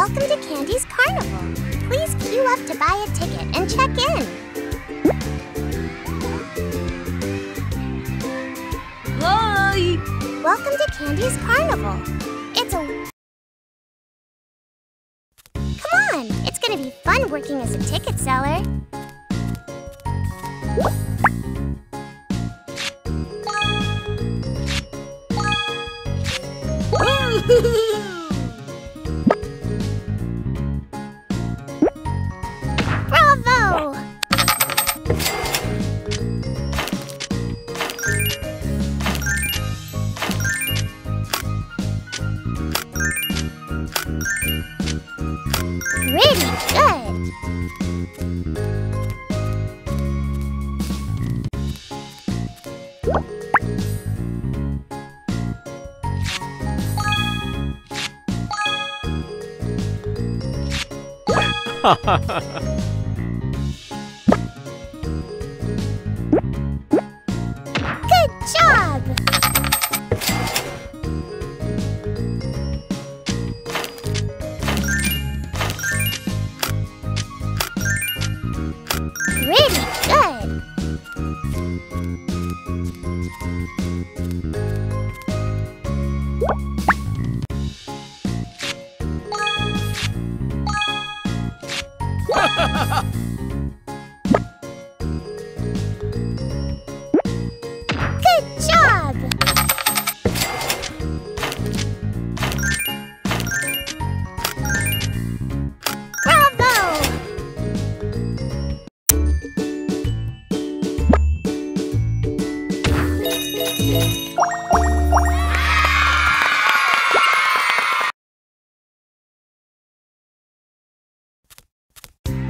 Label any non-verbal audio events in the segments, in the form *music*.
Welcome to Candy's Carnival. Please queue up to buy a ticket and check in. Hi! Welcome to Candy's Carnival. It's a... Come on, it's gonna be fun working as a ticket seller. Bravo! *laughs* Good *laughs*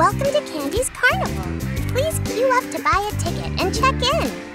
Welcome to Candy's Carnival. Please queue up to buy a ticket and check in.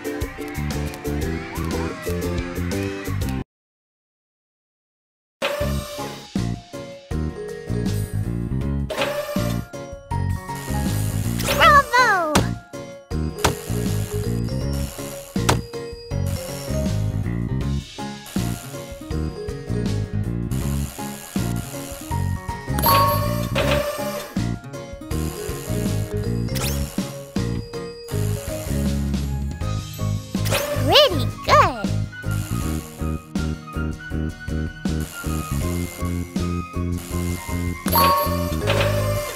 Thank you.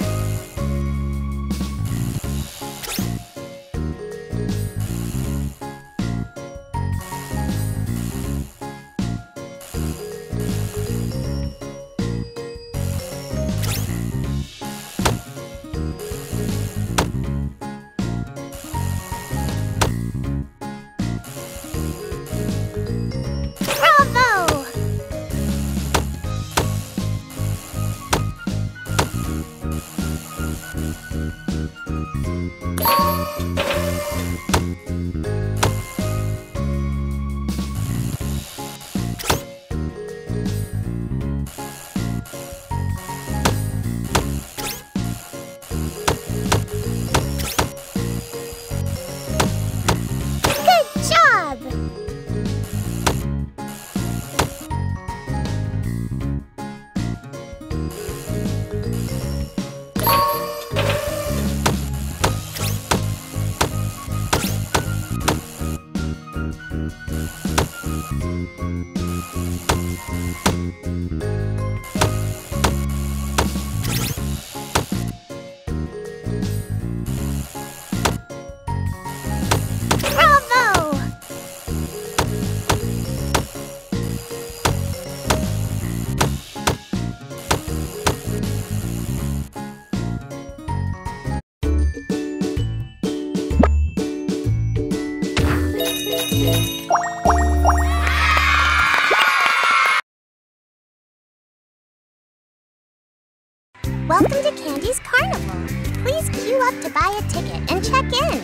Welcome to Candy's Carnival. Please queue up to buy a ticket and check in.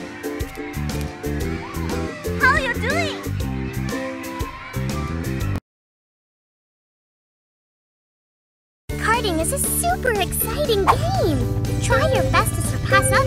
How are you doing? Karting is a super exciting game. Try your best to surpass others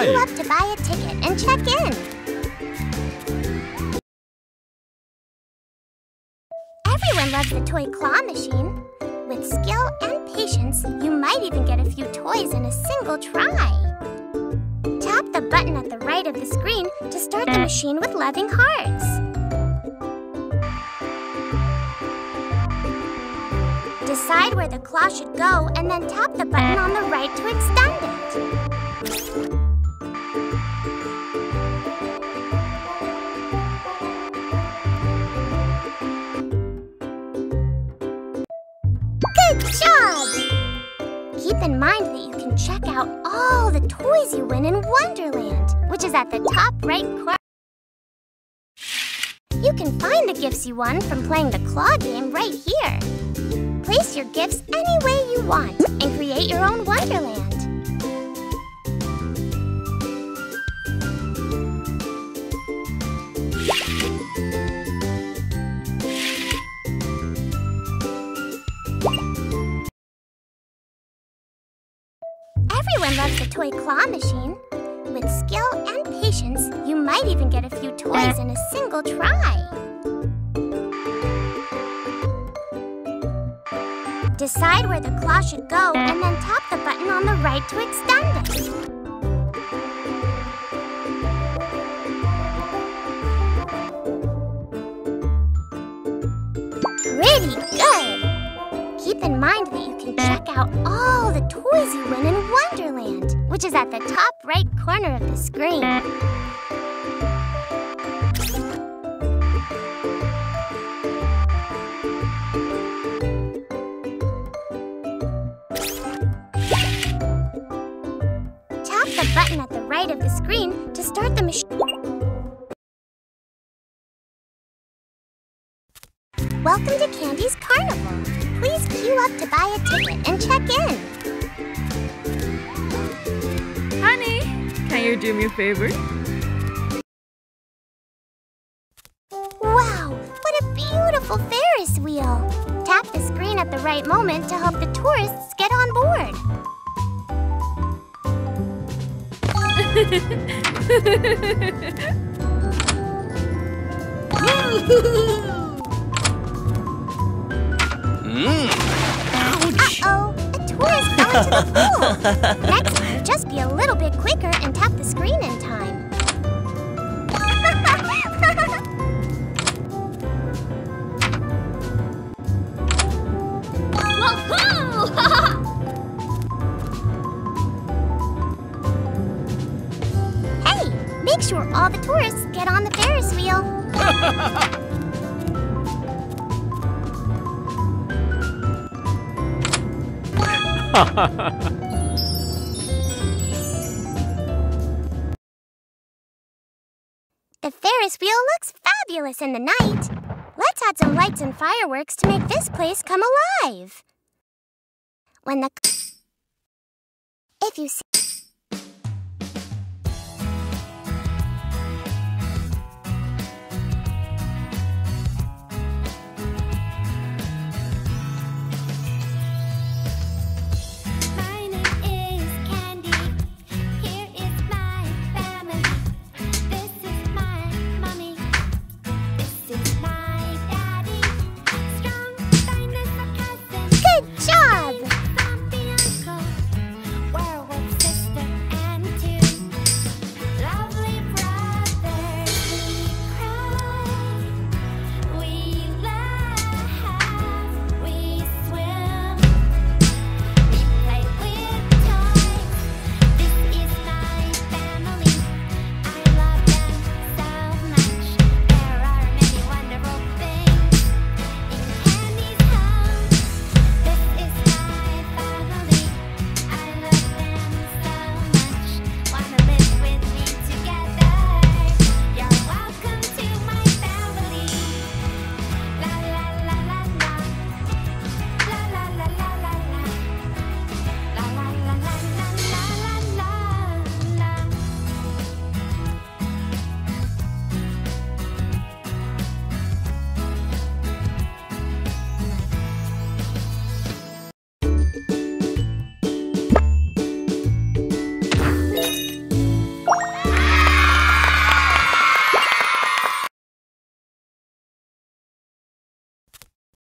Queue up to buy a ticket and check in. Everyone loves the toy claw machine. With skill and patience, you might even get a few toys in a single try. Tap the button at the right of the screen to start the machine with loving hearts. Decide where the claw should go and then tap the button on the right to extend it. Keep in mind that you can check out all the toys you win in Wonderland, which is at the top right corner. You can find the gifts you won from playing the claw game right here. Place your gifts any way you want and create your own Wonderland. Toy claw machine. With skill and patience, you might even get a few toys in a single try. Decide where the claw should go and then tap the button on the right to extend it. Pretty good! Keep in mind that you can check out all the toys you win in Wonderland, which is at the top right corner of the screen. Tap the button at the right of the screen to start the machine. Welcome to Candy's buy a ticket and check in. Honey, can you do me a favor? Wow, what a beautiful Ferris wheel! Tap the screen at the right moment to help the tourists get on board. Uh-oh, a mmm. Pool. Next time, just be a little bit quicker and tap the screen in time. *laughs* Hey, make sure all the tourists get on the Ferris wheel. *laughs* *laughs* The Ferris wheel looks fabulous in the night. Let's add some lights and fireworks to make this place come alive. When the if you see